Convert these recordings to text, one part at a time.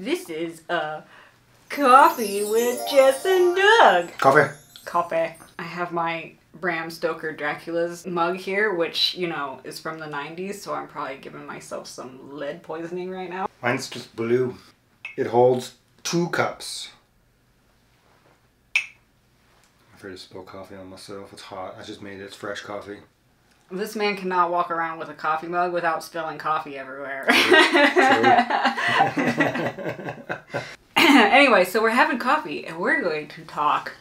This is a coffee with Jess and Doug. Coffee. Coffee. I have my Bram Stoker Dracula's mug here, which, you know, is from the 90s, so I'm probably giving myself some lead poisoning right now. Mine's just blue. It holds two cups. I'm afraid to spill coffee on myself. It's hot. I just made it. It's fresh coffee. This man cannot walk around with a coffee mug without spilling coffee everywhere. anyway, so we're having coffee and we're going to talk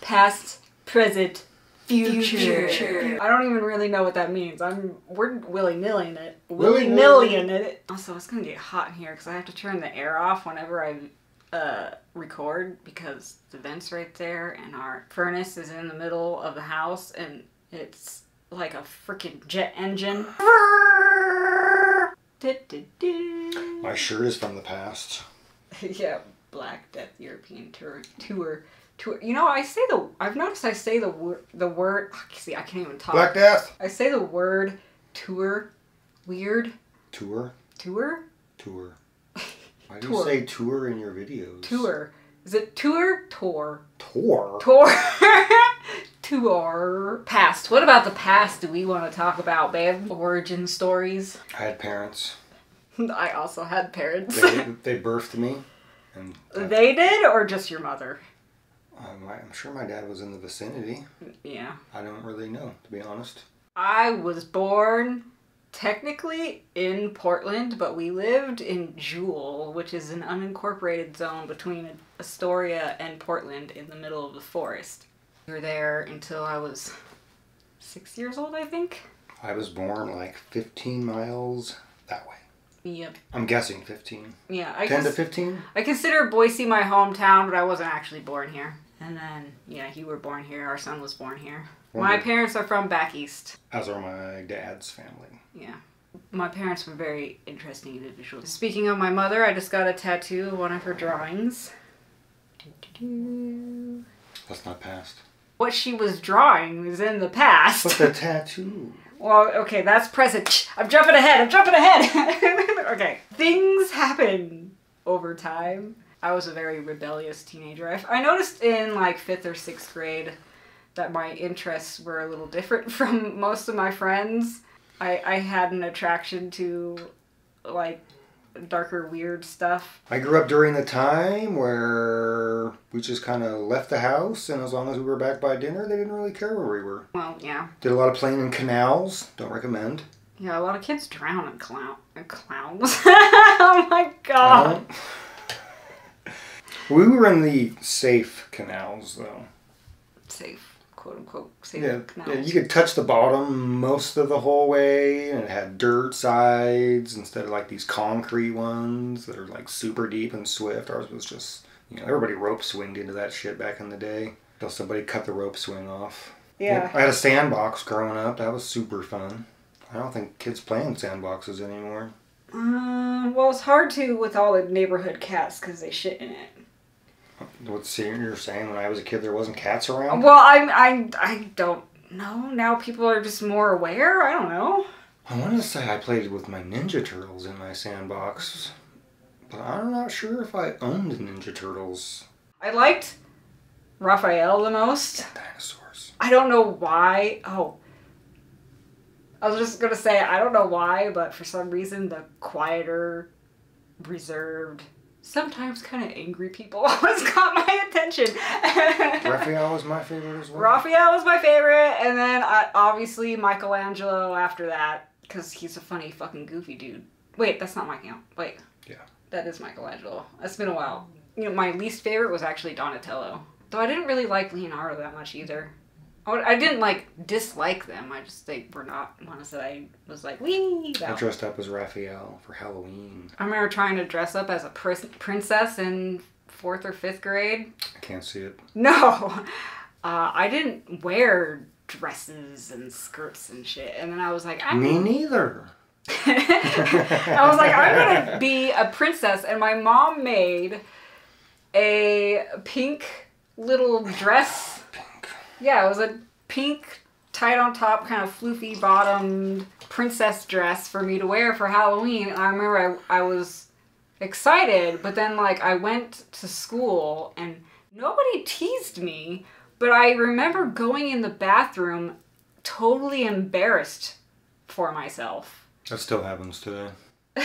past, present, future. Future. I don't even really know what that means. I'm we're willy nilly in it. Willy nilly in it. Also, it's gonna get hot in here because I have to turn the air off whenever I uh, record because the vent's right there and our furnace is in the middle of the house and it's like a freaking jet engine. My shirt is from the past. yeah, Black Death European tour tour tour. You know, I say the. I've noticed I say the word. The word. Ah, see, I can't even talk. Black Death. I say the word tour. Weird Tour. tour. Tour. Why do Tour. you say tour in your videos? Tour. Is it tour? Tour. Tour. Tour. tour. Past. What about the past do we want to talk about, babe? Origin stories. I had parents. I also had parents. They, they birthed me, and uh, they did, or just your mother? um, I- I'm sure my dad was in the vicinity. Yeah. I don't really know, to be honest. I was born technically in Portland, but we lived in Jewell, which is an unincorporated zone between Astoria and Portland in the middle of the forest. We were there until I was six years old, I think. I was born like 15 miles that way. Yep. I'm guessing 15. Yeah, I 10 to 15? I consider Boise my hometown, but I wasn't actually born here. And then, yeah, you were born here. Our son was born here. My parents are from back east. As are my dad's family. Yeah. My parents were very interesting individuals. Speaking of my mother, I just got a tattoo of one of her drawings. That's not past. What she was drawing was in the past. But the tattoo. Well, okay, that's present. I'm jumping ahead. I'm jumping ahead. okay. Things happen over time. I was a very rebellious teenager. I, I noticed in like fifth or sixth grade that my interests were a little different from most of my friends. I, I had an attraction to like darker, weird stuff. I grew up during the time where we just kind of left the house, and as long as we were back by dinner, they didn't really care where we were. Well, yeah. Did a lot of playing in canals. Don't recommend. Yeah, a lot of kids drown in clown in clowns. oh my god. we were in the safe canals, though. Safe, quote unquote, Yeah, yeah, you could touch the bottom most of the whole way, and it had dirt sides instead of like these concrete ones that are like super deep and swift. Ours was just, you know, everybody rope swinged into that shit back in the day until somebody cut the rope swing off. Yeah. I had a sandbox growing up. That was super fun. I don't think kids play in sandboxes anymore. Um, well, it's hard to with all the neighborhood cats because they shit in it. What's you're saying? When I was a kid, there wasn't cats around. Well, I, I, I don't know. Now people are just more aware. I don't know. I want to say I played with my Ninja Turtles in my sandbox, but I'm not sure if I owned Ninja Turtles. I liked Raphael the most. Dinosaurs. I don't know why. Oh. I was just gonna say, I don't know why, but for some reason, the quieter, reserved, sometimes kind of angry people always caught my attention. Raphael was my favorite as well. Raphael was my favorite, and then uh, obviously Michelangelo after that, because he's a funny fucking goofy dude. Wait, that's not Michelangelo. Wait. Yeah. That is Michelangelo. It's been a while. You know, my least favorite was actually Donatello. Though I didn't really like Leonardo that much either. I didn't like dislike them. I just they were not ones that I was like wee. I dressed up as Raphael for Halloween. I remember trying to dress up as a pris- princess in fourth or fifth grade. I can't see it. No, uh, I didn't wear dresses and skirts and shit. And then I was like, I'm Me neither. I was like, I'm gonna be a princess, and my mom made a pink little dress. Yeah, it was a pink, tight on top, kind of floofy bottomed princess dress for me to wear for Halloween. I remember I, I was excited, but then like I went to school and nobody teased me, but I remember going in the bathroom totally embarrassed for myself. That still happens today. I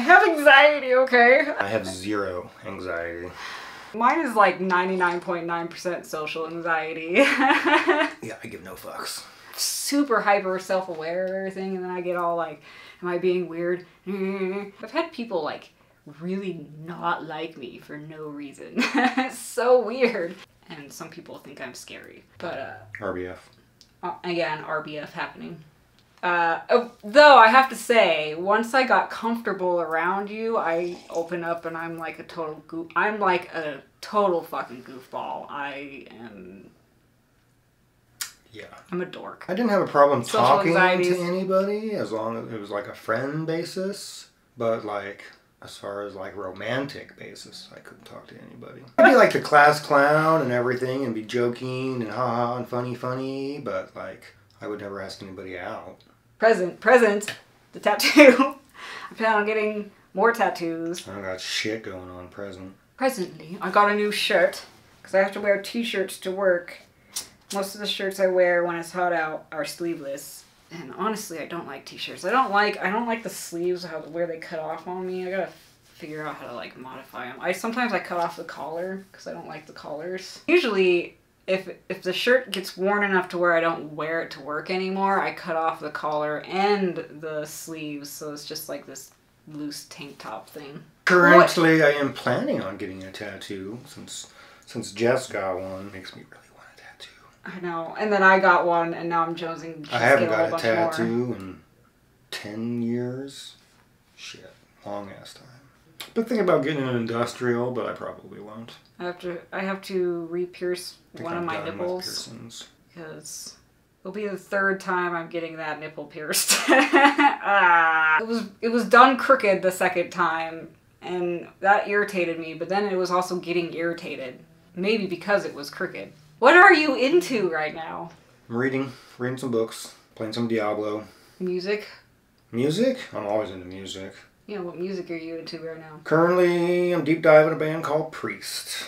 have anxiety, okay? I have zero anxiety. Mine is like 99.9% social anxiety. Yeah, I give no fucks. Super hyper self aware of everything, and then I get all like, Am I being weird? I've had people like really not like me for no reason. it's so weird. And some people think I'm scary. But uh, RBF. uh, again, RBF happening. Uh, oh, though I have to say, once I got comfortable around you, I open up and I'm like a total goof. I'm like a total fucking goofball. I am. Yeah. I'm a dork. I didn't have a problem Social talking anxieties. to anybody as long as it was like a friend basis. But like as far as like romantic basis, I couldn't talk to anybody. I'd be like the class clown and everything and be joking and ha ha and funny funny, but like I would never ask anybody out. Present, present, the tattoo. I plan on getting more tattoos. I got shit going on present. Presently, I got a new shirt because I have to wear t-shirts to work. Most of the shirts I wear when it's hot out are sleeveless, and honestly, I don't like t-shirts. I don't like I don't like the sleeves how where they cut off on me. I gotta figure out how to like modify them. I sometimes I cut off the collar because I don't like the collars. Usually. If, if the shirt gets worn enough to where I don't wear it to work anymore, I cut off the collar and the sleeves, so it's just like this loose tank top thing. Currently, I am planning on getting a tattoo since since Jess got one. Makes me really want a tattoo. I know. And then I got one, and now I'm jonesing. I haven't get got a bunch more. tattoo in ten years. Shit, long ass time. Been thinking about getting an industrial, but I probably won't. I have to. I have to re-pierce one I'm of my nipples because it'll be the third time I'm getting that nipple pierced. ah, it was it was done crooked the second time, and that irritated me. But then it was also getting irritated, maybe because it was crooked. What are you into right now? I'm reading, reading some books, playing some Diablo. Music? Music? I'm always into music. Yeah, what music are you into right now? Currently, I'm deep diving a band called Priest,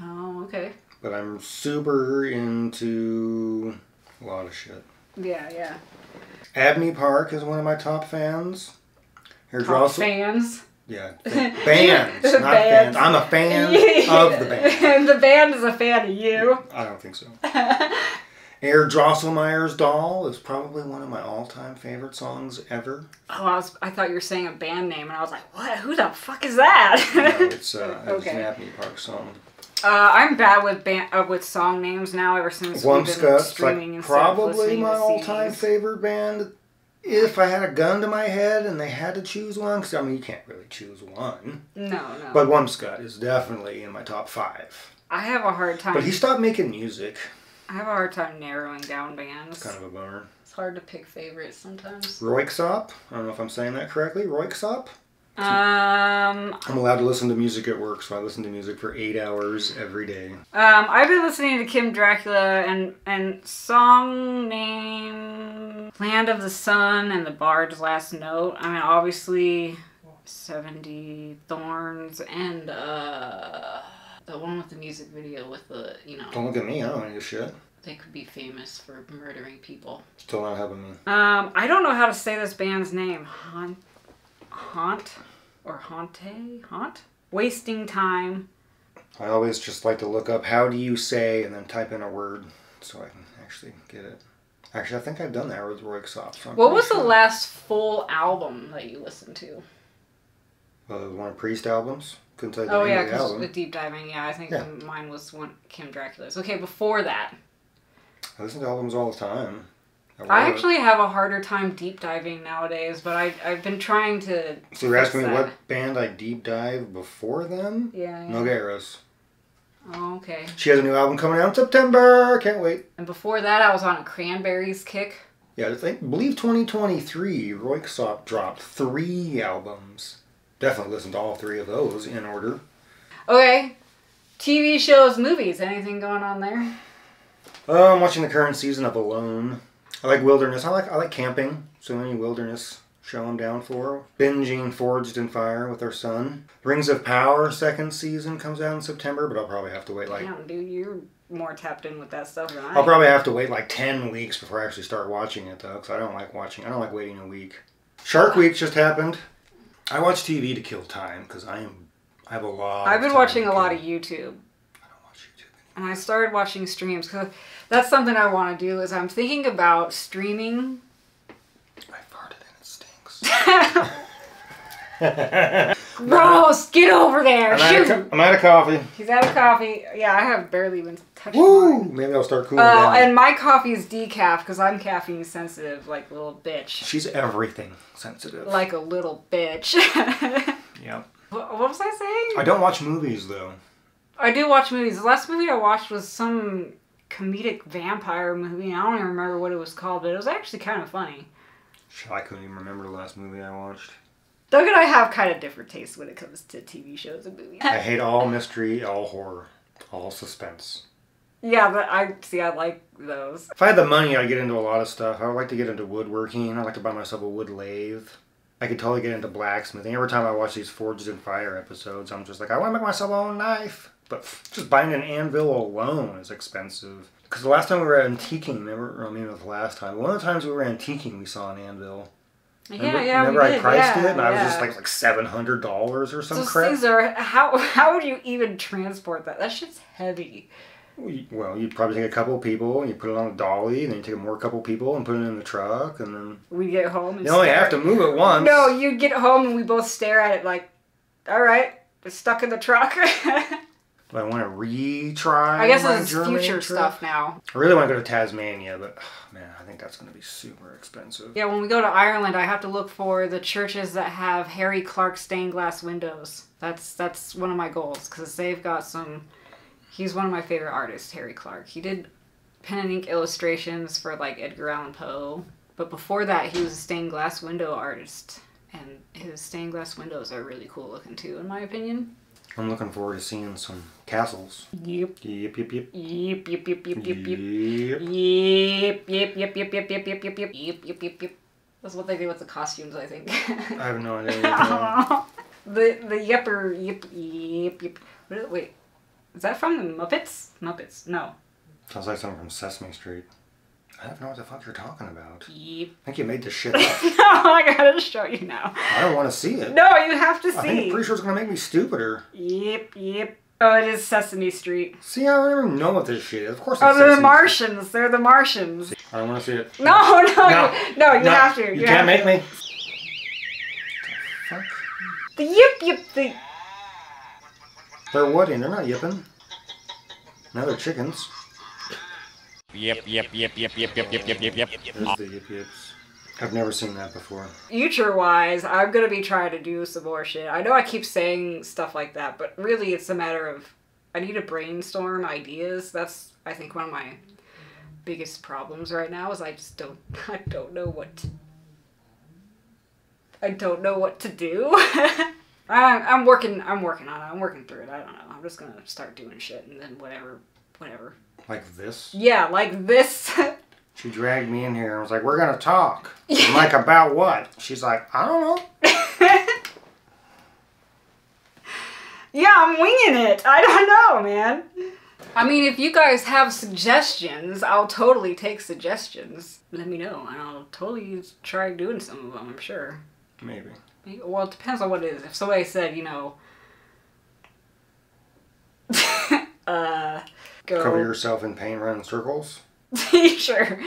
Oh, okay. but I'm super into a lot of shit. Yeah, yeah. Abney Park is one of my top fans. Here's Top also fans. yeah bands, not Bands. fans. I'm a fan of the band. And the band is a fan of you. I don't think so. Herr Drosselmeyer's Doll is probably one of my all-time favorite songs ever. Oh, I was I thought you were saying a band name, and I was like, what? Who the fuck is that? No, it's uh, Okay. an Abney Park song. uh, I'm bad with band uh, with song names now. Ever since we've been streaming like of probably my all-time favorite band. If I had a gun to my head and they had to choose one, because I mean you can't really choose one. No, no. But Wumpscut is definitely in my top five. I have a hard time. But he stopped making music. I have a hard time narrowing down bands. Kind of a bummer. It's hard to pick favorites sometimes. Röyksopp. I don't know if I'm saying that correctly. Röyksopp. Um, I'm allowed to listen to music at work, so I listen to music for eight hours every day. Um, I've been listening to Kim Dracula and and song name Land of the Sun and the Bard's Last Note. I mean, obviously, Seventy Thorns and uh, the one with the music video with the you know Don't look at me. I don't know any of shit. they could be famous for murdering people. Still not having me. Um, I don't know how to say this band's name. Haunt, haunt, or hauntay, haunt. Wasting time. I always just like to look up how do you say and then type in a word so I can actually get it. Actually, I think I've done that with Röyksopp. So I'm What pretty was the last full album that you listened to? Uh, one of Priest albums. Couldn't tell you Oh yeah, the because with deep diving, yeah, I think Yeah. mine was one Kim Dracula's. Okay, before that, I listen to albums all the time. I work. actually have a harder time deep diving nowadays, but I I've been trying to. So you're asking me what band I deep dive before them? Yeah. yeah. Nogueras. Oh, okay. She has a new album coming out in September. Can't wait. And before that, I was on a Cranberries kick. Yeah, I think believe 2023. Röyksopp dropped three albums. Definitely listen to all three of those in order. Okay, TV shows, movies. Anything going on there? Oh, I'm watching the current season of Alone. I like wilderness. I like I like camping. So any wilderness show I'm down for. Binging Forged in Fire with our son. Rings of Power second season comes out in September, but I'll probably have to wait like Damn, dude, you're more tapped in with that stuff than I. I'll probably have to wait like 10 weeks before I actually start watching it though, because I don't like watching. I don't like waiting a week. Shark Week just happened. I watch TV to kill time because I am. I have a lot. I've been watching a lot of YouTube. I don't watch YouTube. And I started watching streams because that's something I want to do. Is I'm thinking about streaming. I farted and it stinks. Gross! Get over there! I'm out, of, Shoot! co- I'm out of coffee. He's out of coffee. Yeah, I have barely even touched Woo! mine. Maybe I'll start cooling Oh, down. and my coffee is decaf because I'm caffeine sensitive, like a little bitch. She's everything sensitive. Like a little bitch. Yep. what, what was I saying? I don't watch movies though. I do watch movies. The last movie I watched was some comedic vampire movie. I don't even remember what it was called, but it was actually kind of funny. I couldn't even remember the last movie I watched. Doug and I have kind of different tastes when it comes to TV shows and movies. I hate all mystery, all horror, all suspense. Yeah, but I see. I like those. If I had the money, I'd get into a lot of stuff. I would like to get into woodworking. I'd like to buy myself a wood lathe. I could totally get into blacksmithing. Every time I watch these Forged in Fire episodes, I'm just like, I want to make myself my own knife. But just buying an anvil alone is expensive. Because the last time we were antiquing, remember? Maybe not the last time. One of the times we were antiquing, we saw an anvil. Remember, yeah, yeah. remember we I did, priced yeah, it and I was just like like seven hundred dollars or some Those crap. are how how would you even transport that? That shit's heavy. Well, you- Well, you'd probably take a couple of people and you put it on a dolly, and then you take more couple of people and put it in the truck, and then We get home and you only have to move it once. No, you get home and we both stare at it like, all right, it's stuck in the truck. Do I want to retry? I guess it's future trip? stuff now. I really want to go to Tasmania, but oh, man, I think that's going to be super expensive. Yeah, when we go to Ireland, I have to look for the churches that have Harry Clarke stained glass windows. That's that's one of my goals because they've got some. He's one of my favorite artists, Harry Clarke. He did pen and ink illustrations for like Edgar Allan Poe, but before that, he was a stained glass window artist, and his stained glass windows are really cool looking too, in my opinion. I'm looking forward to seeing some castles. Yep. Yep, yep, yep. Yep. Yep. Yep. Yep. Yep. Yep. Yep. Yep, yep, yep, yep, yep, yep, yep, yep, yep, yep, yep, yep, yep. That's what they do with the costumes, I think. I have no idea. What the the yepper yip yip yip. What is- Wait, is that from the Muppets? Muppets? No. Sounds like something from Sesame Street. I don't know what the fuck you're talking about. Yep. I think you made this shit up. no, I gotta show you now. I don't want to see it. No, you have to see. I think see. pretty sure it's gonna make me stupider. Yep, yep. Oh, it is Sesame Street. See, I don't even know what this shit is. Of course, oh, it's Oh, they're the Sesame Martians. They're the Martians. I don't want to see it. No, no, No. you, no, you No, have to. You, have can't make me. The fuck? the yip yip the. They're wooding. They're not yipping. Now they're chickens. Yep, yep, yep, yep, yep, yep, yep, yep, yep, yep. There's the yip yips. I've never seen that before. future wise, I'm gonna be trying to do some more shit. I know I keep saying stuff like that, but really it's a matter of I need to brainstorm ideas. That's I think one of my biggest problems right now is I just don't I don't know what to, I don't know what to do. I'm, I'm working I'm working on it. I'm working through it. I don't know. I'm just gonna start doing shit and then whatever whatever. Like this. Yeah, like this. She dragged me in here and was like, "We're gonna talk." I'm like, "About what?" She's like, "I don't know." Yeah, I'm winging it. I don't know, man. I mean, if you guys have suggestions, I'll totally take suggestions. Let me know, and I'll totally try doing some of them, I'm sure. Maybe. Well, it depends on what it is. If somebody said, you know, uh, go. Cover yourself in paint, run in circles. sure.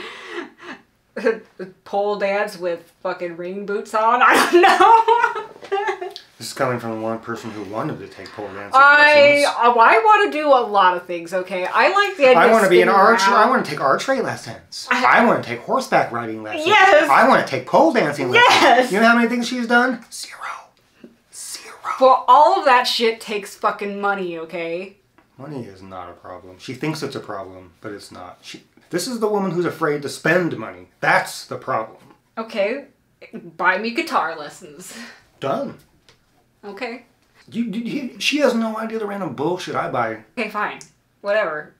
Pole dance with fucking ring boots on? I don't know. This is coming from the one person who wanted to take pole dancing I lessons. uh, I want to do a lot of things. Okay, I like the idea. I want to be an archer. I want to take archery lessons. I- I, want to take horseback riding lessons. Yes. I want to take pole dancing lessons. Yes. You know how many things she's done? Zero. Zero. But all of that shit takes fucking money. Okay. Money is not a problem. She thinks it's a problem, but it's not. She. This is the woman who's afraid to spend money. That's the problem. Okay. Buy me guitar lessons. Done. Okay. You, you, she has no idea the random bullshit I buy. Okay, fine. Whatever.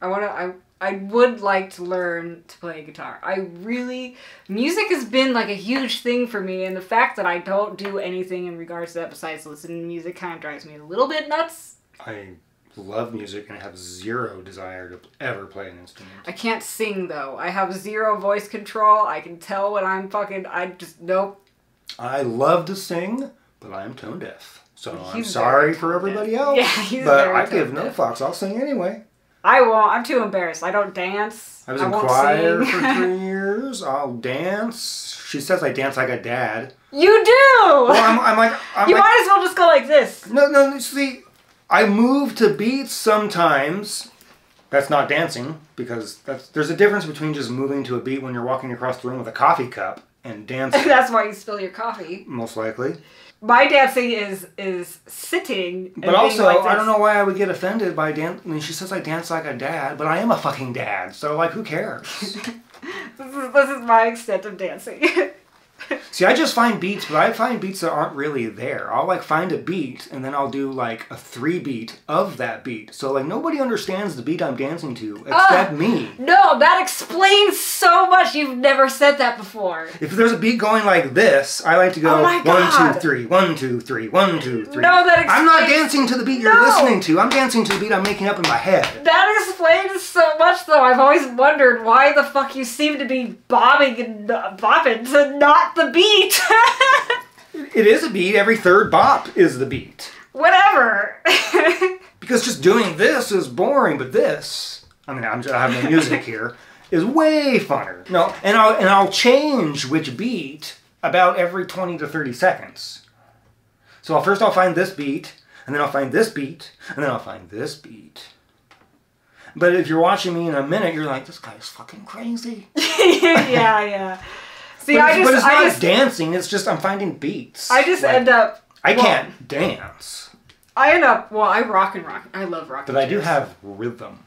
I want to. I I would like to learn to play guitar. I really music has been like a huge thing for me and the fact that I don't do anything in regards to that besides listen to music kind of drives me a little bit nuts. I love music and I have zero desire to ever play an instrument. I can't sing though. I have zero voice control. I can tell when I'm fucking I just nope. I love to sing, but I'm tone deaf. So I'm sorry for everybody deaf. else. Yeah, but I give no fucks. I'll sing anyway. I won't. I'm too embarrassed. I don't dance. I was in won't choir sing. for three years. I'll dance. She says I dance like a dad. you do. Well, I'm, I'm like, I'm you like, might as well just go like this. no, no. See, I move to beats sometimes. That's not dancing because that's there's a difference between just moving to a beat when you're walking across the room with a coffee cup and dancing. That's why you spill your coffee. most likely. My dancing is is sitting. But also, like I don't know why I would get offended by dance. I mean, she says I dance like a dad, but I am a fucking dad. So, like, who cares? This is, this is my extent of dancing. See, I just find beats, but I find beats that aren't really there. I'll like find a beat, and then I'll do like a three beat of that beat. So like nobody understands the beat I'm dancing to except me. no, that explains so much. You've never said that before. If there's a beat going like this, I like to go Oh one, two, three, one, two, three, one, two, three. No, that I'm not dancing to the beat you're No. listening to. I'm dancing to the beat I'm making up in my head. That explains so much, though. I've always wondered why the fuck you seem to be bobbing and uh, bopping to not the beat. It is a beat. Every third bop is the beat. Whatever. Because just doing this is boring, but this, I mean, I'm just, I have no music here, is way funner. No, and I'll and I'll change which beat about every 20 to 30 seconds. So I'll, first I'll find this beat, and then I'll find this beat, and then I'll find this beat. But if you're watching me in a minute, you're like, this guy's fucking crazy. yeah, yeah. See, But, I it's, just, but it's I not just, dancing. It's just I'm finding beats. I just Like, end up. I well, can't dance, I end up. Well, I rock and rock. I love rocking. but I do have rhythm.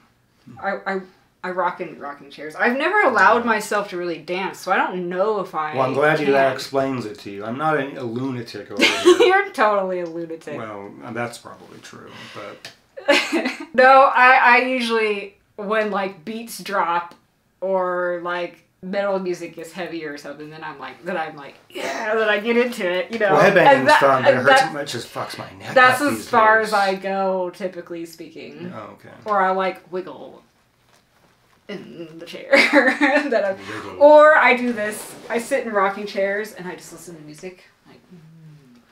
I, I, I rock in rocking chairs. I've never allowed myself to really dance, so I don't know if I. Well, I'm glad you can. that explains it to you. I'm not a, a lunatic over here. You're totally a lunatic. well, that's probably true, but no, I, I usually when like beats drop or like metal music is heavier or something, then I'm like, then I'm like, yeah, then I get into it, you know. well, And headbanging's that- fun, but it hurts. that- It just fucks my neck. That's as far days. as I go, typically speaking. Oh, okay. Or I like wiggle in the chair. that Wiggle. or I do this. I sit in rocking chairs and I just listen to music. Like.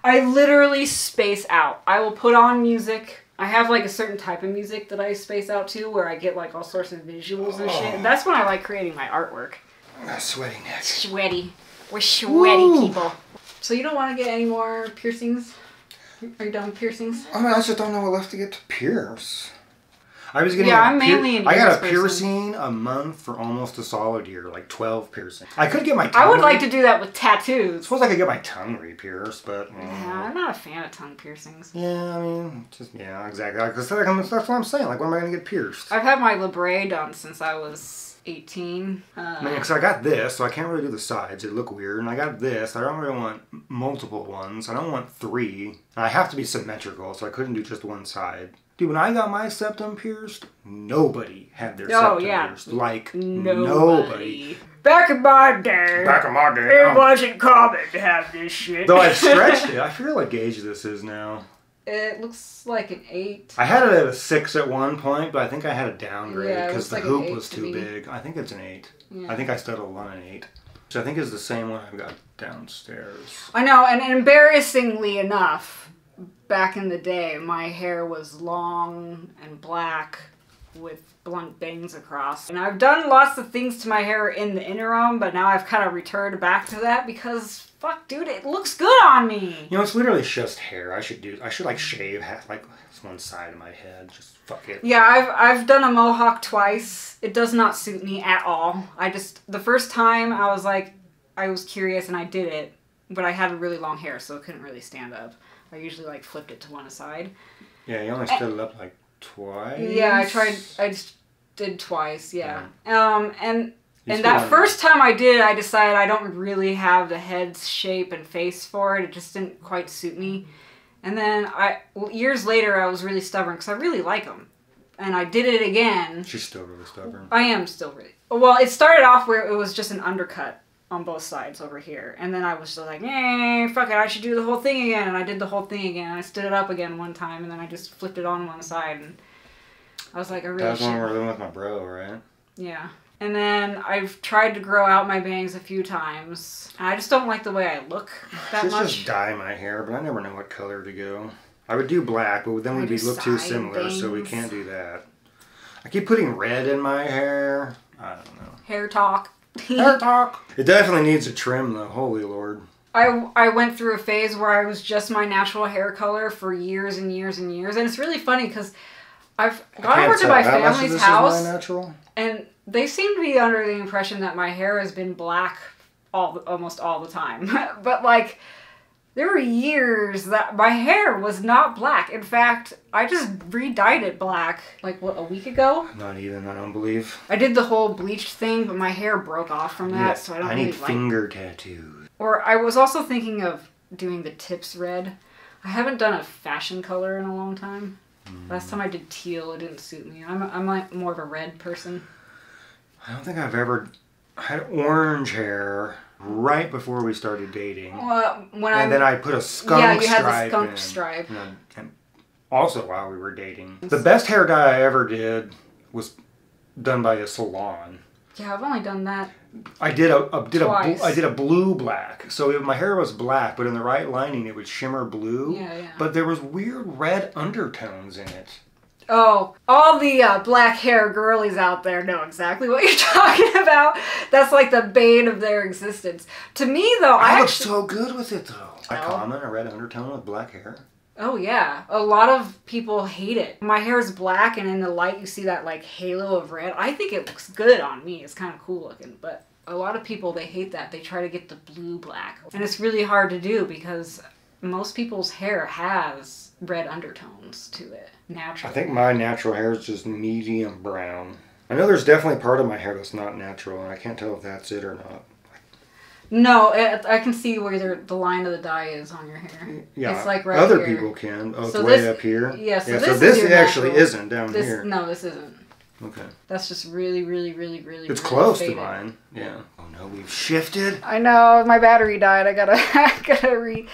I literally space out. I will put on music. I have like a certain type of music that I space out to where I get like all sorts of visuals and shit. Oh. That's when I like creating my artwork. Ah, sweaty neck. Sweaty. We're sweaty Woo. people. So you don't want to get any more piercings? Are you done with piercings? I mean, I just don't know what left to get to pierce. I was getting. Yeah, a I'm mainly an I got a ears person. piercing a month for almost a solid year, like twelve piercings. I could get my. I would like to do that with tattoos. I tattoos. suppose I could get my tongue re-pierced, but. mm. Yeah, I'm not a fan of tongue piercings. Yeah, I mean, just yeah, exactly. Like, that's, that's what I'm saying. Like, when am I gonna get pierced? I've had my labret done since I was 18. Uh, I because I got this, so I can't really do the sides. It look weird. And I got this. I don't really want multiple ones. I don't want three. And I have to be symmetrical, so I couldn't do just one side. Dude, when I got my septum pierced, nobody had their Oh, septum yeah. pierced. Like, nobody. nobody. Back in my day, Back in my day. it um, wasn't common to have this shit. Though I've stretched it, I forget what gauge this is now. It looks like an 8. I had it at a six at one point, but I think I had a downgrade because looks the like hoop was to too big. I think it's an eight. Yeah. I think I settled on an eight, which I think is the same one I've got downstairs. I know, and embarrassingly enough, back in the day, my hair was long and black with blunt bangs across. And I've done lots of things to my hair in the interim, but now I've kind of returned back to that because, fuck, dude, it looks good on me. You know, it's literally just hair. I should do. I should like shave half, like one side of my head. Just fuck it. Yeah, I've I've done a mohawk twice. It does not suit me at all. I just the first time I was like I was curious and I did it, but I had really long hair, so it couldn't really stand up. I usually like flipped it to one side. Yeah, you only stood it up like twice. Yeah, I tried. I just did twice. Yeah. Um, and and that first time I did, I decided I don't really have the head shape and face for it. It just didn't quite suit me. And then I well, years later, I was really stubborn because I really like them. and I did it again. She's still really stubborn. I am still really well. It started off where it was just an undercut on both sides over here, and then I was just like, eh, fuck it, I should do the whole thing again, and I did the whole thing again. I stood it up again one time, and then I just flipped it on one side, and I was like, I really That That's when we should. were living with my bro, right? Yeah. And then I've tried to grow out my bangs a few times. I just don't like the way I look that Just, much. just dye my hair, but I never know what color to go. I would do black, but then I we'd be look too similar, so we can't do that. I keep putting red in my hair. I don't know. Hair talk. Hair talk. It definitely needs a trim, though. Holy lord. I, I went through a phase where I was just my natural hair color for years and years and years. And it's really funny because I've gone over to my how much of family's house Is my natural. and they seem to be under the impression that my hair has been black all almost all the time. but like there were years that my hair was not black. In fact, I just re-dyed it black like what a week ago. Not even. I don't believe. I did the whole bleached thing, but my hair broke off from that, Yeah, so I don't I need like finger tattoos. Or I was also thinking of doing the tips red. I haven't done a fashion color in a long time. Last hmm. time I did teal, it didn't suit me. I'm, I'm like more of a red person. I don't think I've ever had orange hair right before we started dating. Well, when I and then I put a skunk yeah, you had the skunk in. stripe. And, and also while we were dating. The best hair dye I ever did was done by a salon. Yeah, I've only done that. I did a, a did a Twice. bl- I did a blue black. So my hair was black, but in the right lining it would shimmer blue. Yeah, yeah. But there was weird red undertones in it. Oh, all the uh, black hair girlies out there know exactly what you're talking about. That's like the bane of their existence. To me, though, I, I, look actually. so good with it though. A Oh. common, a red undertone with black hair. Oh yeah, a lot of people hate it. My hair is black, and in the light you see that like halo of red. I think it looks good on me. It's kind of cool looking, but a lot of people they hate that. They try to get the blue black, and it's really hard to do because most people's hair has red undertones to it I think my natural hair is just medium brown. I know there's definitely part of my hair that's not natural, and I can't tell if that's it or not. No, it, I can see where the, the line of the dye is on your hair. Yeah, It's like right other here. people can. Oh, So it's way this- up here. yeah, so yeah, this so is this your actually natural- isn't down This here. no, this isn't. Okay, That's just really, really, really, really. it's really close faded. to mine. Yeah. Oh no, we've shifted. I know my battery died. I gotta, I gotta re, refix.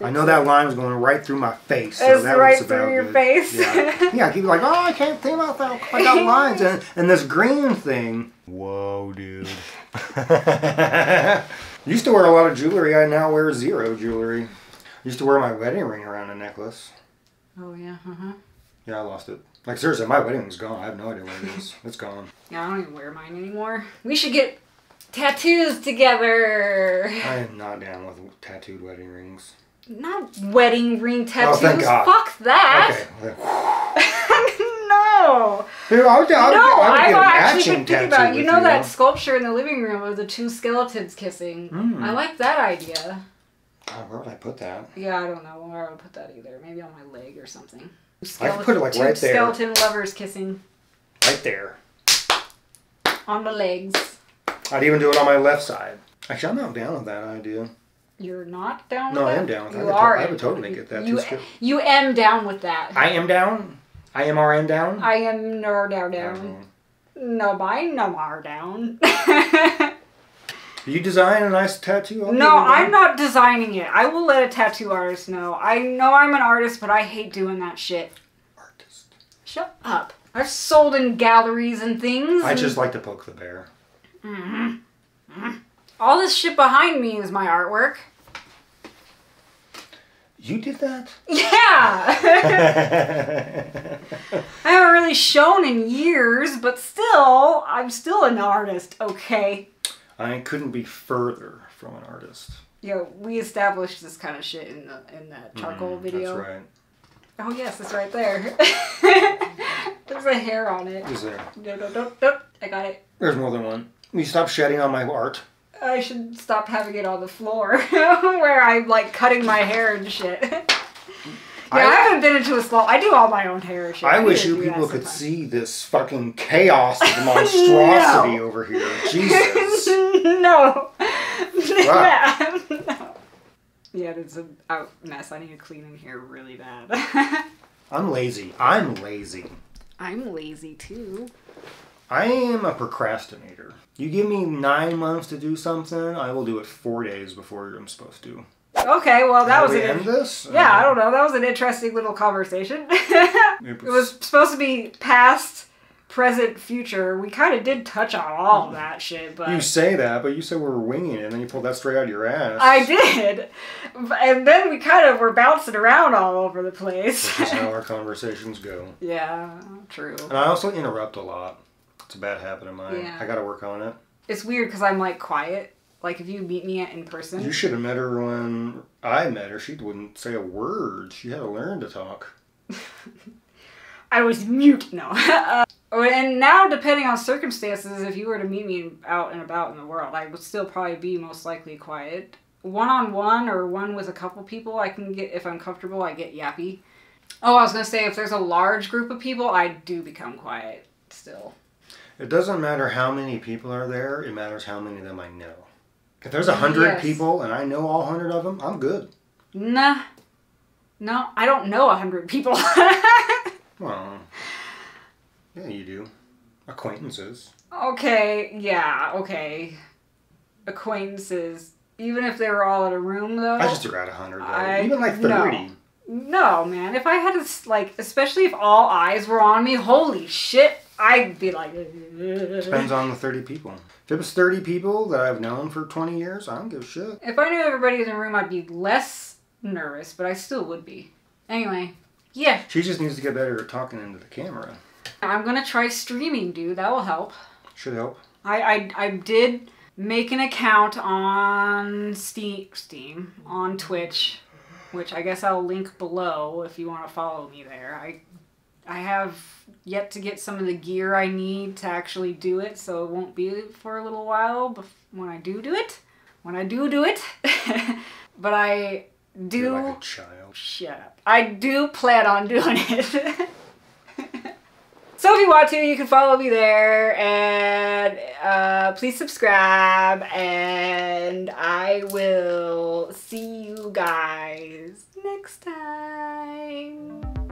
I know that line was going right through my face. So It's that right looks about through your good. face. Yeah. yeah, I keep like, oh, I can't think about that. I got lines, and, and this green thing. Whoa, dude. Used to wear a lot of jewelry. I now wear zero jewelry. Used to wear my wedding ring around a necklace. Oh yeah, uh huh. Yeah, I lost it. Like seriously, my wedding ring's gone. I have no idea where it is. It's gone. Yeah, I don't even wear mine anymore. We should get tattoos together. I am not down with tattooed wedding rings. Not wedding ring tattoos. Oh, thank God. Fuck that. Okay. no. Dude, I would, I would, no, I would a actually been thinking about. You know that though. sculpture in the living room of the two skeletons kissing. Mm. I like that idea. Oh, where would I put that? Yeah, I don't know where I would put that either. Maybe on my leg or something. I could put it, like, right there. skeleton lovers kissing Right there. on the legs. I'd even do it on my left side. Actually, I'm not down with that idea. You're not down with No, with I am down with. You I are. I would totally get that. You, you am down with that. I am down. I am RN down. I am no down I down. No, mine no are down. You design a nice tattoo. I'll no, I'm not designing it. I will let a tattoo artist know. I know I'm an artist, but I hate doing that shit. artist. Shut up. I've sold in galleries and things. I and just like to poke the bear. Mm-hmm. Mm-hmm. All this shit behind me is my artwork. You did that? Yeah. I haven't really shown in years, but still, I'm still an artist, okay? I couldn't be further from an artist. Yeah, we established this kind of shit in the in that charcoal Mm, video. That's right. Oh yes, it's right there. There's a hair on it. Is there? No, no, no, no. I got it. There's more than one. Will you stop shedding on my art? I should stop having it on the floor where I'm like cutting my hair and shit. yeah, I, I- haven't been into a salon. I do all my own hair shit. I need wish you people could see this fucking chaos of monstrosity No. over here. Jesus. no. No. Yeah, it's a out mess. I need to clean in here really bad. I'm lazy. I'm lazy. I'm lazy too. I am a procrastinator. You give me nine months to do something, I will do it four days before I'm supposed to. Okay, well that How was we an end this? yeah. Uh, I don't know. That was an interesting little conversation. It was supposed to be past, present, future. We kind of did touch on all of that shit, but You say that, but you said we were winging it, and then you pulled that straight out of your ass. I did. And then we kind of were bouncing around all over the place. This is how our conversations go. yeah, true. And I also interrupt a lot. It's a bad habit of mine. Yeah. I gotta work on it. It's weird because I'm like quiet. Like if you meet me in person, You should have met her when I met her. She wouldn't say a word. She had to learn to talk. I was mute. No. uh, and now, depending on circumstances, if you were to meet me out and about in the world, I would still probably be most likely quiet. One on one or one with a couple people, I can get if I'm comfortable. I get yappy. Oh, I was gonna say if there's a large group of people, I do become quiet still. It doesn't matter how many people are there. It matters how many of them I know. If there's a hundred Yes. people and I know all hundred of them, I'm good. Nah. No, I don't know a hundred people. Well, yeah, you do. Acquaintances. okay, yeah, okay. Acquaintances. Even if they were all in a room, though. I just threw out a hundred. though. Even like thirty. No, man. If I had to, like, especially if all eyes were on me, holy shit, I'd be like. Depends on the thirty people. If it was thirty people that I've known for twenty years, I don't give a shit. If I knew everybody in the room, I'd be less nervous, but I still would be. Anyway, yeah, She just needs to get better at talking into the camera. I'm gonna try streaming, dude. That will help. Should help. I, I, I did make an account on Steam, Steam on Twitch, which I guess I'll link below if you want to follow me there. I I have yet to get some of the gear I need to actually do it, so it won't be for a little while. But when I do do it, when I do do it, but I do. You're like a child. Shut up. I do plan on doing it. so if you want to, you can follow me there and uh, please subscribe. And I will see you guys next time.